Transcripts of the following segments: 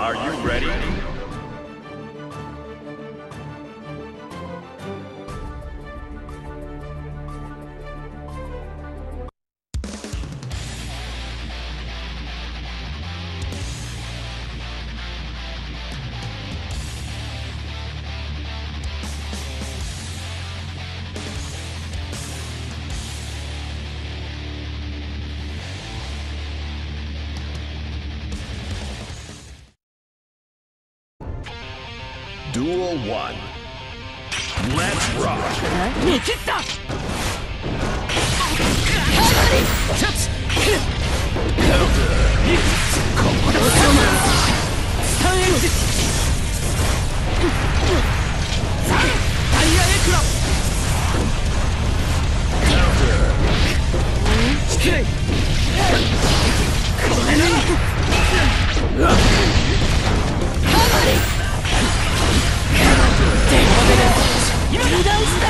Are you ready? Duel 1. Let's rock! 見切ったキャッチここだスタンエンジタイヤエクラ失礼これだ油断した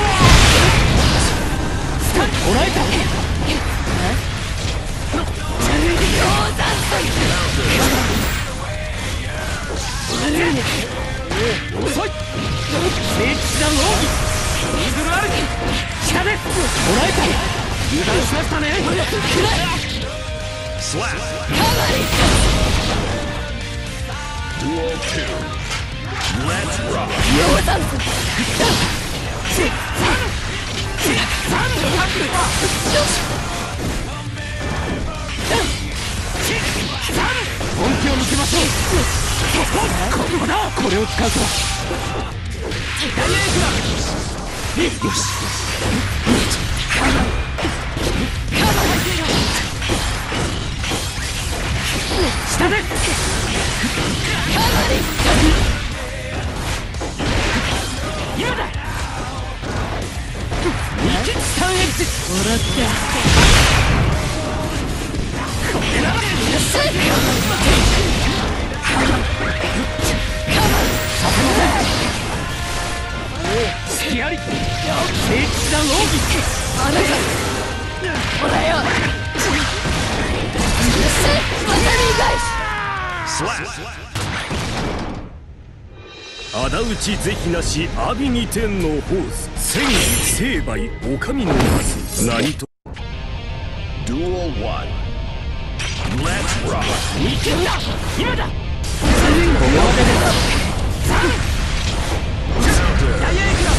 スタンもらえた遅い聖騎士団奥義イーグル歩き下でもらえた油断しましたね Slap! Duel 2. Let's rock! 気を見せましょうここだこれを使うとよし。下で今だ仇討ち是非なし阿炎に天のホース千里成敗お上の松何と？Duel 1. Let's rock! 見切った今だ。ダイヤエクラ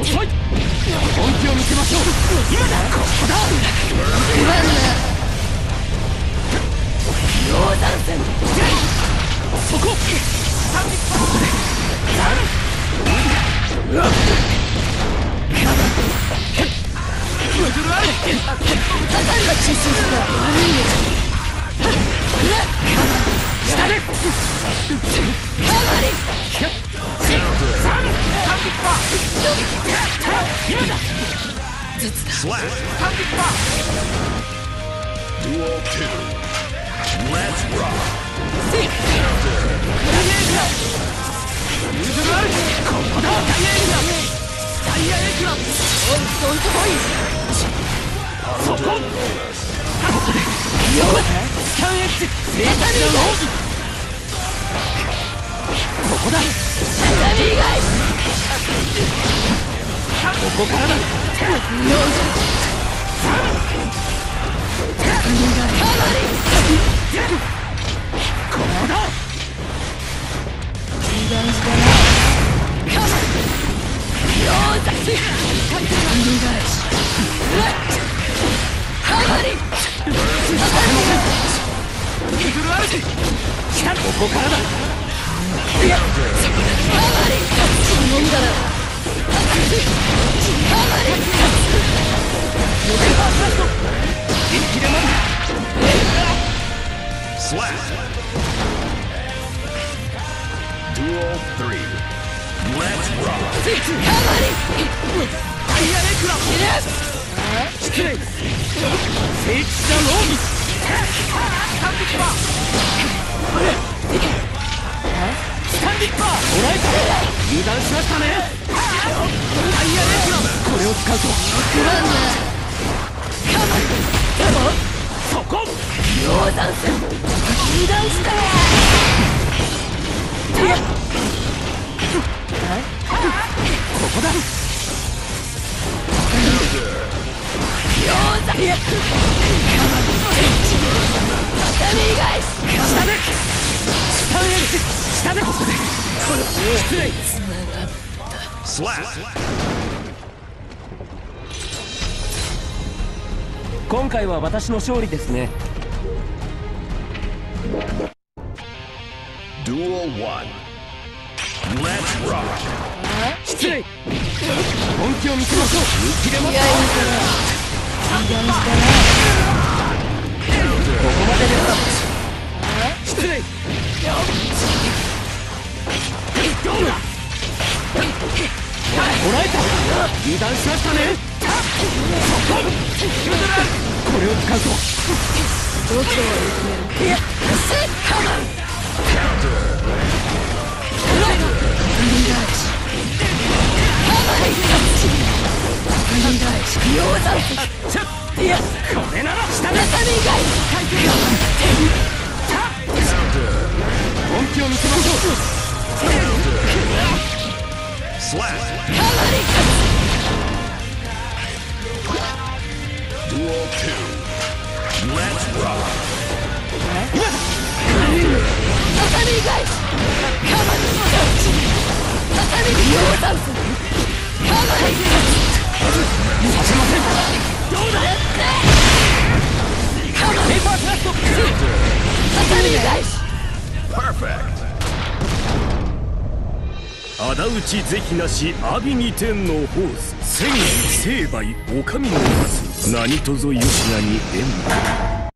遅い。本気を見せましょう。今だ。ここ。だ不安な溶山戦そこ死するが悪いね下で頭だ Let's! スタンエッジ聖騎士団奥義ここだここからだ。こここからだ。飲ん。だら Slap! Duel 3. Let's rock! ダイヤエクラ油断しましたね断油断した下で。ここで失礼.今回は私の勝利ですね。Duel 1. Let's rock. 失礼。本気を見せましょう。見切れまいやいここまでです失礼どうだこらえた油断しましたねこれを使うと度胸を認めるいやセッカマンリ返しハマリリ返し鷹山いやこれなら下で中身返し本気を見せましょう Slap. ハマリ返し Duel 2. Let's rock. 中身返しハマリ返し中身仇討ち是非なし阿鼻二天のホース千里成敗お上の松何とぞよしなに縁。も